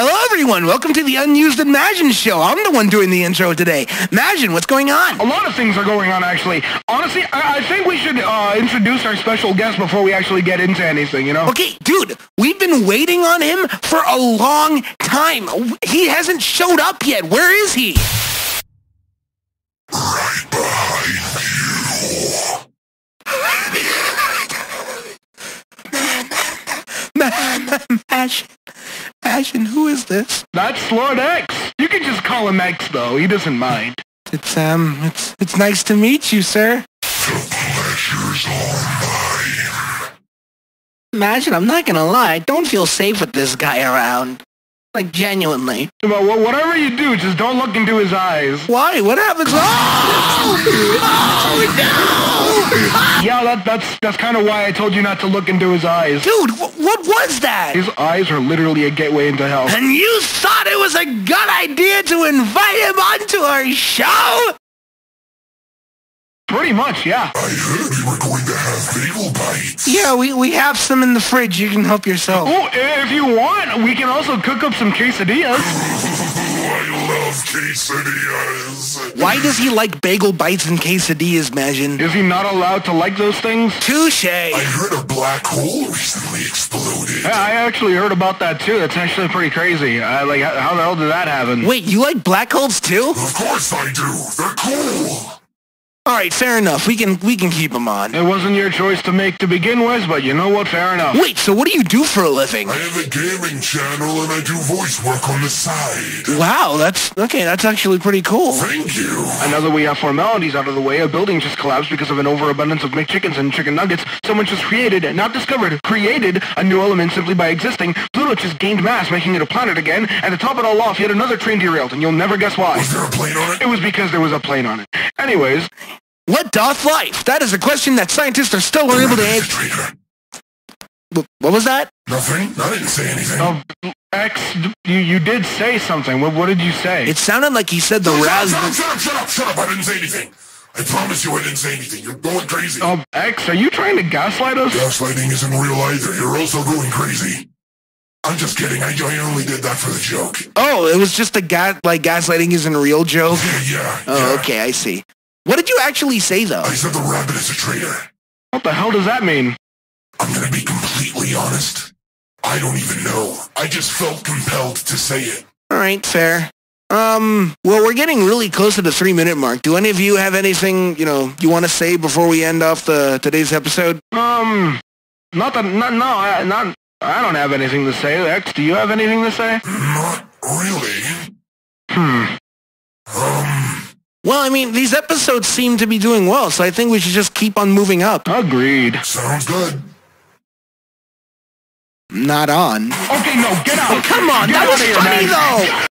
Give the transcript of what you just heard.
Hello, everyone. Welcome to the Unused Imagine Show. I'm the one doing the intro today. Imagine, what's going on? A lot of things are going on, actually. Honestly, I, I think we should uh, introduce our special guest before we actually get into anything, you know? Okay, dude, we've been waiting on him for a long time. He hasn't showed up yet. Where is he? Right behind you. Ashen, Ashen, who is this? That's Lord X. You can just call him X, though. He doesn't mind. It's um, it's it's nice to meet you, sir. The pleasure's all mine. Imagine, I'm not gonna lie, I don't feel safe with this guy around. Like genuinely. Well, whatever you do, just don't look into his eyes. Why? What happens? Oh! Oh Yeah, that, that's that's kind of why I told you not to look into his eyes. Dude, wh- what was that? His eyes are literally a gateway into hell. And you thought it was a good idea to invite him onto our show? Pretty much, yeah. I heard you were going to have bagel bites. Yeah, we, we have some in the fridge. You can help yourself. Oh, if you want, we can also cook up some quesadillas. I love quesadillas. Why does he like bagel bites and quesadillas, Imagine? Is he not allowed to like those things? Touche! I heard a black hole recently exploded. Yeah, I actually heard about that too. That's actually pretty crazy. I, like, how how the hell did that happen? Wait, you like black holes too? Of course I do. They're cool. All right, fair enough. We can we can keep him on. It wasn't your choice to make to begin with, but you know what? Fair enough. Wait, so what do you do for a living? I have a gaming channel and I do voice work on the side. Wow, that's okay. That's actually pretty cool. Thank you. And now that we have formalities out of the way, a building just collapsed because of an overabundance of McChickens and chicken nuggets. Someone just created, not discovered, created a new element simply by existing. Pluto just gained mass, making it a planet again. And to top it all off, yet another train derailed, and you'll never guess why. Was there a plane on it? It was because there was a plane on it. Anyways, What doth life? That is a question that scientists are still unable to answer. Traitor. What was that? Nothing? I didn't say anything. uh, X, you, you did say something. What, what did you say? It sounded like he said the Shut up, raspberry. shut up, shut up, shut up. I didn't say anything. I promise you I didn't say anything. You're going crazy. Oh, X, are you trying to gaslight us? Gaslighting isn't real either. You're also going crazy. I'm just kidding. I, I only did that for the joke. Oh, it was just a gas like gaslighting isn't a real joke. Yeah, yeah, Oh, yeah. okay, I see. What did you actually say though? I said the rabbit is a traitor. What the hell does that mean? I'm gonna be completely honest. I don't even know. I just felt compelled to say it. All right, fair. Um, well, we're getting really close to the three minute mark. Do any of you have anything, you know, you want to say before we end off the today's episode? Um, not that, not, no, I, not, I don't have anything to say. X, do you have anything to say? Not really. Hmm. Um, Well, I mean, these episodes seem to be doing well, so I think we should just keep on moving up. Agreed. sounds good. Not on. Okay, no, get out. Oh, come on, Get that out was of funny man. though.